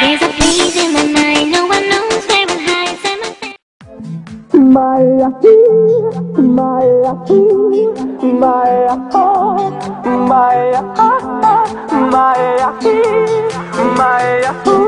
There's a place in my mind, no one knows where it hides my face. My my oh.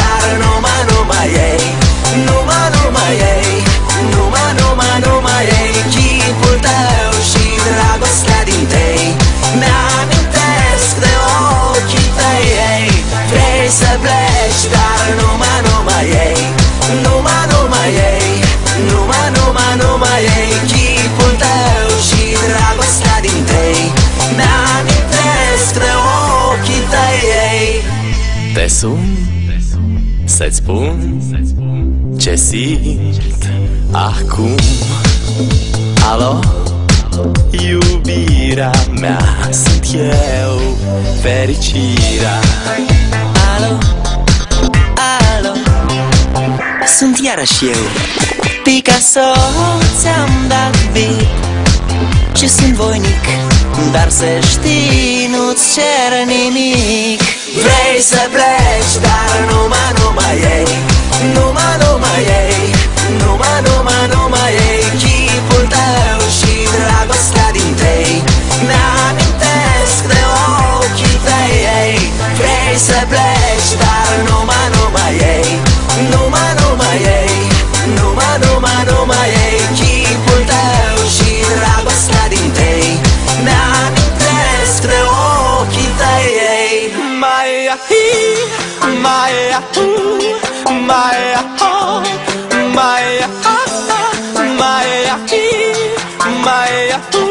Te sun să-ți spun ce simt acum. Alo? Iubirea mea sunt eu Fericirea. Alo, alo? Sunt iarăși eu. Picasso Ți-am dat bip Și sunt voinic Dar să știi Nu-ți cer nimic. Vrei să pleci Dar numai, numai ei. Numai, numai ei. Numai, numai, numai ei historia.